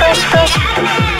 push, push.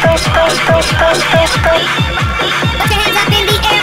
spray, spray, spray, spray, spray, spray. Put your hands up in the air,